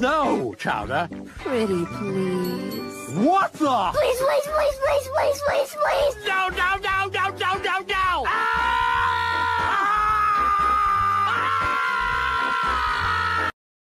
No, Chowder. Pretty please. What the? Please, please, please, please, please, please, please. No,